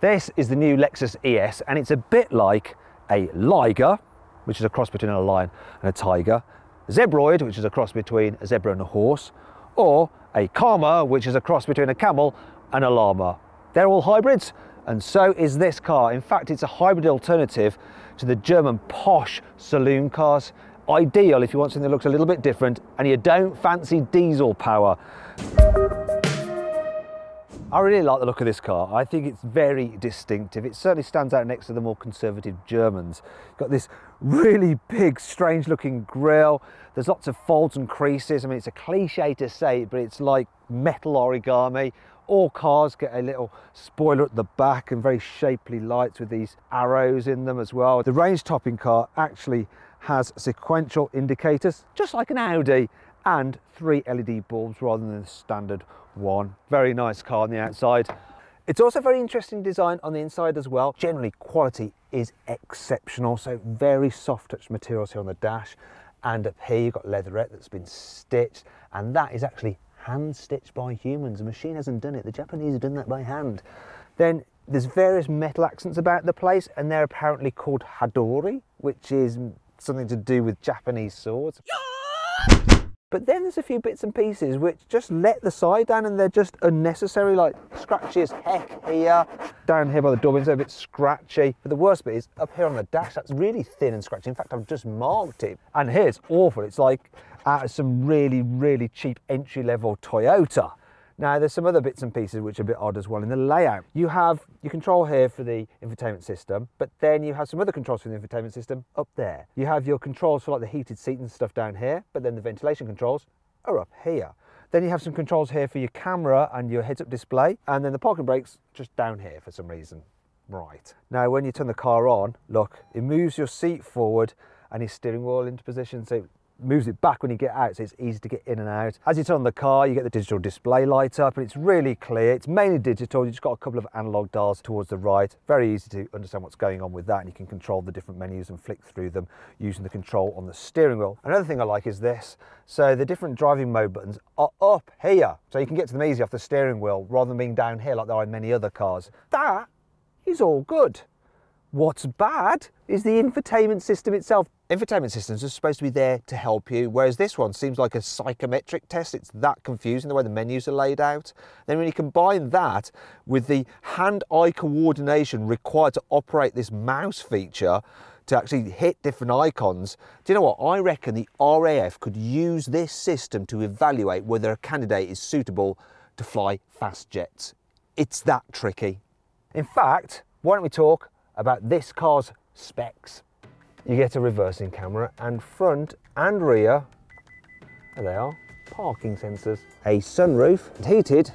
This is the new Lexus ES and it's a bit like a Liger, which is a cross between a lion and a tiger, a Zebroid, which is a cross between a zebra and a horse, or a Cama, which is a cross between a camel and a llama. They're all hybrids, and so is this car. In fact, it's a hybrid alternative to the German posh saloon cars. Ideal if you want something that looks a little bit different and you don't fancy diesel power. I really like the look of this car. I think it's very distinctive. It certainly stands out next to the more conservative Germans. Got this really big, strange looking grille. There's lots of folds and creases. I mean, it's a cliche to say, but it's like metal origami. All cars get a little spoiler at the back and very shapely lights with these arrows in them as well. The range topping car actually has sequential indicators, just like an Audi, and three LED bulbs rather than the standard one. Very nice car on the outside. It's also very interesting design on the inside as well. Generally, quality is exceptional. So very soft touch materials here on the dash. And up here, you've got leatherette that's been stitched. And that is actually hand stitched by humans. The machine hasn't done it. The Japanese have done that by hand. Then there's various metal accents about the place and they're apparently called Hadori, which is something to do with Japanese swords. Yeah! But then there's a few bits and pieces which just let the side down and they're just unnecessary, like scratchy as heck here. Down here by the door it's a bit scratchy. But the worst bit is up here on the dash, that's really thin and scratchy. In fact, I've just marked it. And here it's awful. It's like out of some really, really cheap entry level Toyota. Now there's some other bits and pieces which are a bit odd as well in the layout. You have your control here for the infotainment system, but then you have some other controls for the infotainment system up there. You have your controls for like the heated seat and stuff down here, but then the ventilation controls are up here. Then you have some controls here for your camera and your heads-up display, and then the parking brakes just down here for some reason. Right. Now when you turn the car on, look, it moves your seat forward and your steering wheel into position so moves it back when you get out so it's easy to get in and out. As you turn on the car you get the digital display light up and it's really clear. It's mainly digital, you've just got a couple of analog dials towards the right. Very easy to understand what's going on with that and you can control the different menus and flick through them using the control on the steering wheel. Another thing I like is this. So the different driving mode buttons are up here. So you can get to them easy off the steering wheel rather than being down here like there are in many other cars. That is all good. What's bad is the infotainment system itself. Infotainment systems are supposed to be there to help you, whereas this one seems like a psychometric test. It's that confusing the way the menus are laid out. Then when you combine that with the hand-eye coordination required to operate this mouse feature, to actually hit different icons. Do you know what? I reckon the RAF could use this system to evaluate whether a candidate is suitable to fly fast jets. It's that tricky. In fact, why don't we talk about this car's specs. You get a reversing camera and front and rear, there they are, parking sensors, a sunroof, and heated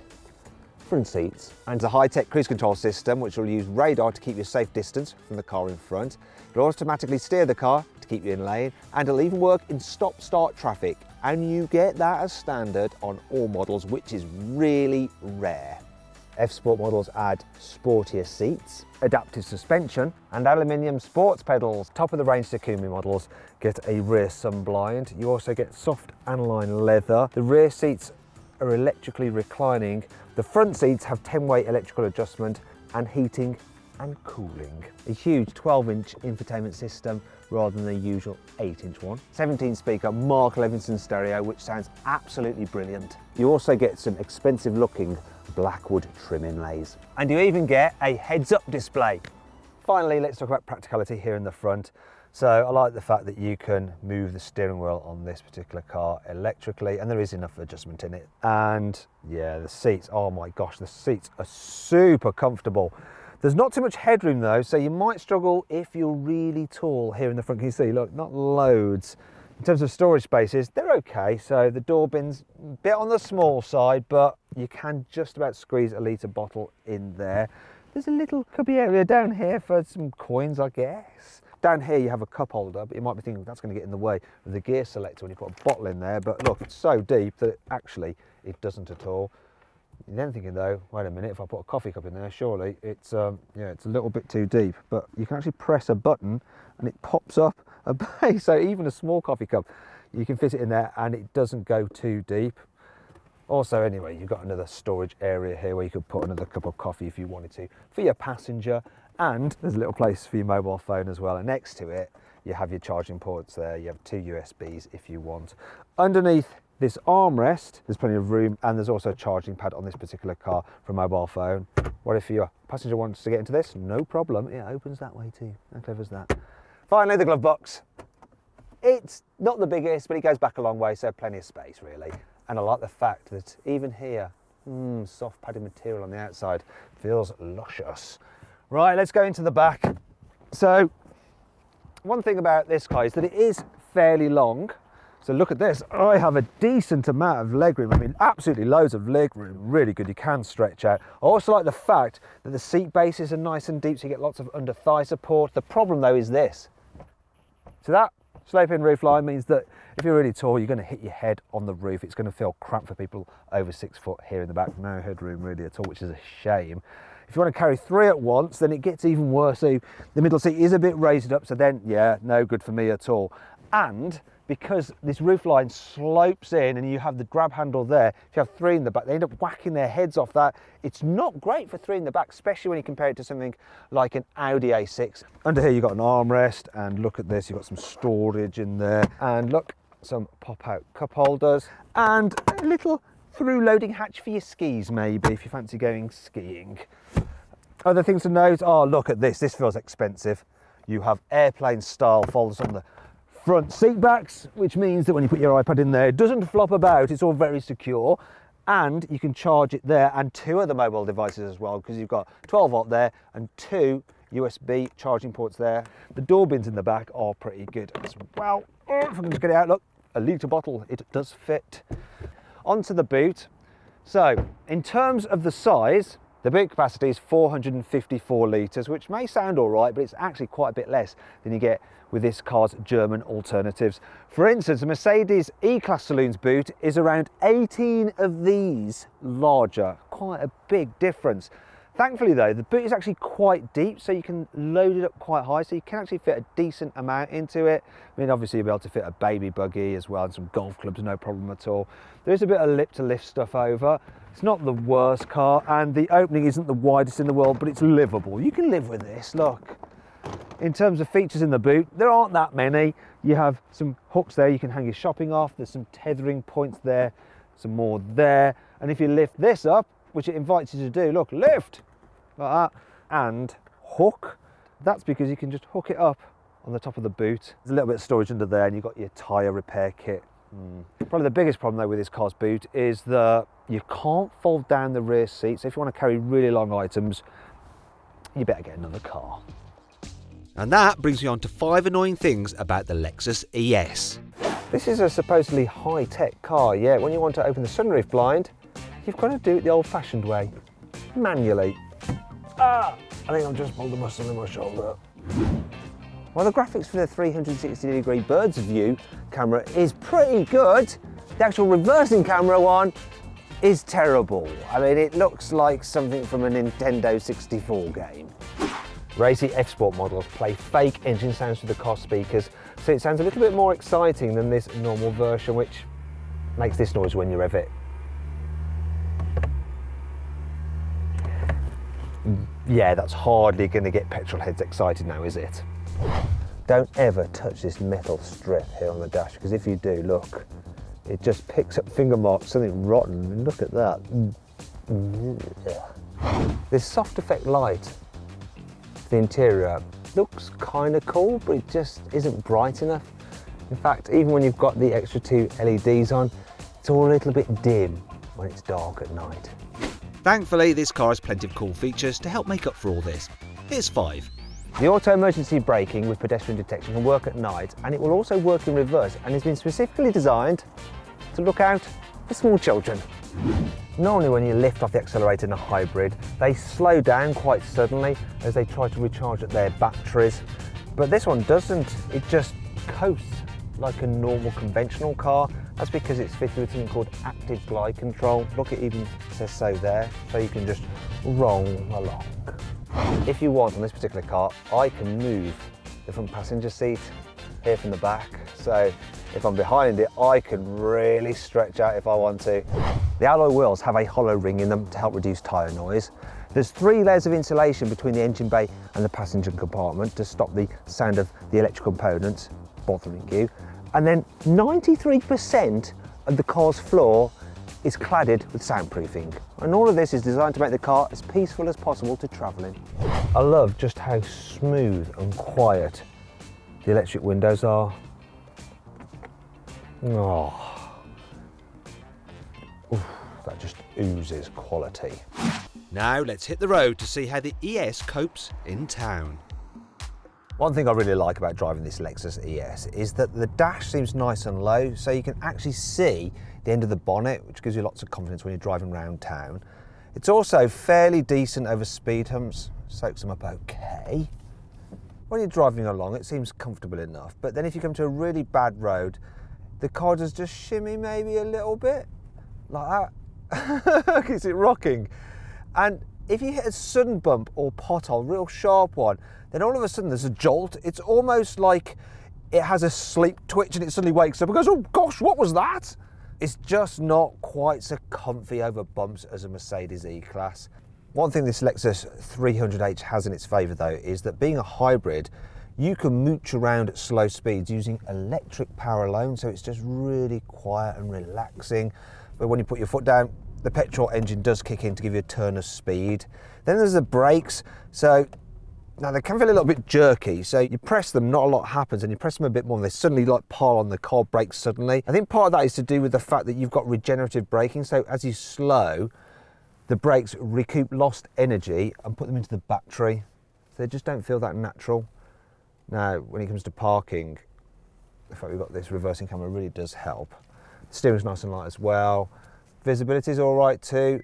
front seats, and a high-tech cruise control system which will use radar to keep you safe distance from the car in front. It'll automatically steer the car to keep you in lane and it'll even work in stop-start traffic and you get that as standard on all models which is really rare. F-Sport models add sportier seats, adaptive suspension and aluminium sports pedals. Top of the range Takumi models get a rear sunblind. You also get soft aniline leather. The rear seats are electrically reclining. The front seats have 10-way electrical adjustment and heating and cooling. A huge 12-inch infotainment system rather than the usual 8-inch one. 17-speaker Mark Levinson stereo, which sounds absolutely brilliant. You also get some expensive looking Blackwood trim inlays. And you even get a heads-up display. Finally, let's talk about practicality here in the front. So I like the fact that you can move the steering wheel on this particular car electrically and there is enough adjustment in it. And yeah, the seats, oh my gosh, the seats are super comfortable. There's not too much headroom though, so you might struggle if you're really tall here in the front. Can you see, look, not loads. In terms of storage spaces, they're okay. So the door bin's a bit on the small side, but you can just about squeeze a litre bottle in there. There's a little cubby area down here for some coins, I guess. Down here you have a cup holder, but you might be thinking that's going to get in the way of the gear selector when you put a bottle in there. But look, it's so deep that actually it doesn't at all. You're then thinking though, wait a minute, if I put a coffee cup in there, surely it's um, yeah, it's a little bit too deep. But you can actually press a button and it pops up. So even a small coffee cup, you can fit it in there and it doesn't go too deep. Also, anyway, you've got another storage area here where you could put another cup of coffee if you wanted to for your passenger. And there's a little place for your mobile phone as well. And next to it, you have your charging ports there. You have two USBs if you want. Underneath this armrest, there's plenty of room and there's also a charging pad on this particular car for a mobile phone. What if your passenger wants to get into this? No problem, it opens that way too. How clever is that? Finally, the glove box. It's not the biggest, but it goes back a long way, so plenty of space really. And I like the fact that even here, mm, soft padded material on the outside feels luscious. Right, let's go into the back. So, one thing about this car is that it is fairly long. So look at this, I have a decent amount of legroom. I mean, absolutely loads of legroom, really good, you can stretch out. I also like the fact that the seat bases are nice and deep, so you get lots of under thigh support. The problem though is this. So that sloping roof line means that if you're really tall, you're gonna hit your head on the roof. It's gonna feel cramped for people over six foot here in the back. No headroom really at all, which is a shame. If you want to carry three at once, then it gets even worse. So the middle seat is a bit raised up, so then, yeah, no good for me at all. And because this roof line slopes in and you have the grab handle there, if you have three in the back, they end up whacking their heads off that. It's not great for three in the back, especially when you compare it to something like an Audi A6. Under here, you've got an armrest and look at this, you've got some storage in there. And look, some pop-out cup holders and a little through loading hatch for your skis maybe if you fancy going skiing. Other things to note, oh look at this, this feels expensive. You have airplane style folders on the front seat backs, which means that when you put your iPad in there, it doesn't flop about, it's all very secure. And you can charge it there and two other mobile devices as well, because you've got 12 volt there and two USB charging ports there. The door bins in the back are pretty good as well. Oh, if I can just get it out, look, a litre bottle, it does fit. Onto the boot. So, in terms of the size, the boot capacity is 454 litres, which may sound all right, but it's actually quite a bit less than you get with this car's German alternatives. For instance, a Mercedes E-Class Saloon's boot is around 18 of these larger, quite a big difference. Thankfully though, the boot is actually quite deep, so you can load it up quite high, so you can actually fit a decent amount into it. I mean, obviously you'll be able to fit a baby buggy as well, and some golf clubs, no problem at all. There is a bit of lip to lift stuff over. It's not the worst car, and the opening isn't the widest in the world, but it's livable. You can live with this, look. In terms of features in the boot, there aren't that many. You have some hooks there you can hang your shopping off. There's some tethering points there, some more there. And if you lift this up, which it invites you to do. Look, lift, like that, and hook. That's because you can just hook it up on the top of the boot. There's a little bit of storage under there and you've got your tyre repair kit. Mm. Probably the biggest problem though with this car's boot is that you can't fold down the rear seat. So if you want to carry really long items, you better get another car. And that brings me on to five annoying things about the Lexus ES. This is a supposedly high-tech car, yeah. When you want to open the sunroof blind, you've got to do it the old-fashioned way, manually. Ah, I think I've just pulled a muscle in my shoulder. While the graphics for the 360 degree bird's view camera is pretty good, the actual reversing camera one is terrible. I mean, it looks like something from a Nintendo 64 game. Racy F-Sport models play fake engine sounds through the car speakers, so it sounds a little bit more exciting than this normal version, which makes this noise when you rev it. Yeah, that's hardly going to get petrol heads excited now, is it? Don't ever touch this metal strip here on the dash, because if you do, look, it just picks up finger marks, something rotten, and look at that. This soft effect light, the interior, looks kind of cool, but it just isn't bright enough. In fact, even when you've got the extra two LEDs on, it's all a little bit dim when it's dark at night. Thankfully, this car has plenty of cool features to help make up for all this. Here's five. The auto emergency braking with pedestrian detection can work at night and it will also work in reverse and has been specifically designed to look out for small children. Normally when you lift off the accelerator in a hybrid, they slow down quite suddenly as they try to recharge their batteries. But this one doesn't, it just coasts like a normal conventional car that's because it's fitted with something called active glide control. Look, it even says so there, so you can just roll along. If you want on this particular car, I can move the front passenger seat here from the back. So if I'm behind it, I can really stretch out if I want to. The alloy wheels have a hollow ring in them to help reduce tyre noise. There's three layers of insulation between the engine bay and the passenger compartment to stop the sound of the electrical components bothering you. And then 93% of the car's floor is cladded with soundproofing. And all of this is designed to make the car as peaceful as possible to travel in. I love just how smooth and quiet the electric windows are. Oh, Oof, that just oozes quality. Now let's hit the road to see how the ES copes in town. One thing I really like about driving this Lexus ES is that the dash seems nice and low, so you can actually see the end of the bonnet, which gives you lots of confidence when you're driving around town. It's also fairly decent over speed humps, soaks them up okay. When you're driving along, it seems comfortable enough, but then if you come to a really bad road, the car does just shimmy maybe a little bit, like that. Is it rocking? And if you hit a sudden bump or pothole, real sharp one, then all of a sudden there's a jolt. It's almost like it has a sleep twitch and it suddenly wakes up and goes, oh gosh, what was that? It's just not quite so comfy over bumps as a Mercedes E-Class. One thing this Lexus 300h has in its favour though is that being a hybrid, you can mooch around at slow speeds using electric power alone, so it's just really quiet and relaxing. But when you put your foot down, the petrol engine does kick in to give you a turn of speed. Then there's the brakes. So now they can feel a little bit jerky. So you press them, not a lot happens, and you press them a bit more, and they suddenly like pile on the car brakes suddenly. I think part of that is to do with the fact that you've got regenerative braking. So as you slow, the brakes recoup lost energy and put them into the battery. So they just don't feel that natural. Now, when it comes to parking, the fact we've got this reversing camera really does help. The steering's nice and light as well. Visibility is all right too.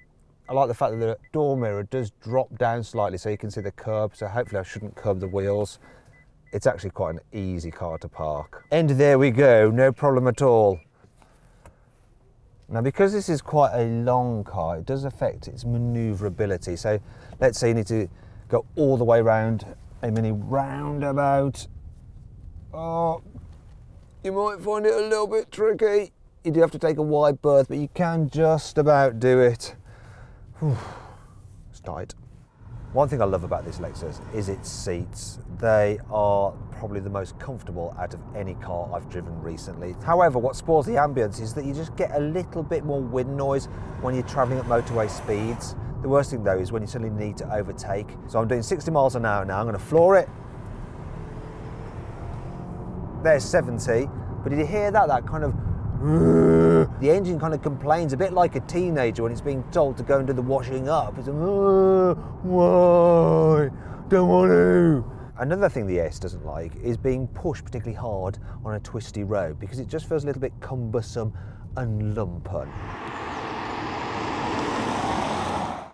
I like the fact that the door mirror does drop down slightly so you can see the curb, so hopefully I shouldn't curb the wheels. It's actually quite an easy car to park. And there we go, no problem at all. Now because this is quite a long car, it does affect its manoeuvrability. So let's say you need to go all the way around a mini roundabout. Oh, you might find it a little bit tricky you do have to take a wide berth, but you can just about do it. Whew. It's tight. One thing I love about this Lexus is its seats. They are probably the most comfortable out of any car I've driven recently. However, what spoils the ambience is that you just get a little bit more wind noise when you're traveling at motorway speeds. The worst thing though is when you suddenly need to overtake. So I'm doing 60 miles an hour now, I'm gonna floor it. There's 70, but did you hear that? That kind of the engine kind of complains a bit like a teenager when it's being told to go and do the washing up. It's like, why? Don't want to. Another thing the ES doesn't like is being pushed particularly hard on a twisty road because it just feels a little bit cumbersome and lumpen.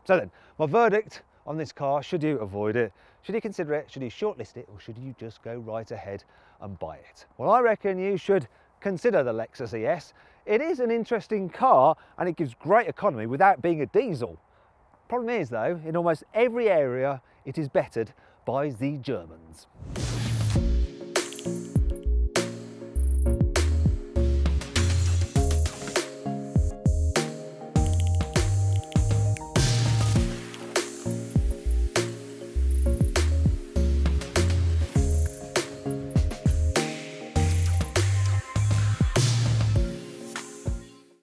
So then, my verdict on this car, should you avoid it? Should you consider it? Should you shortlist it? Or should you just go right ahead and buy it? Well, I reckon you should consider the Lexus ES. It is an interesting car and it gives great economy without being a diesel. Problem is though, in almost every area it is bettered by the Germans.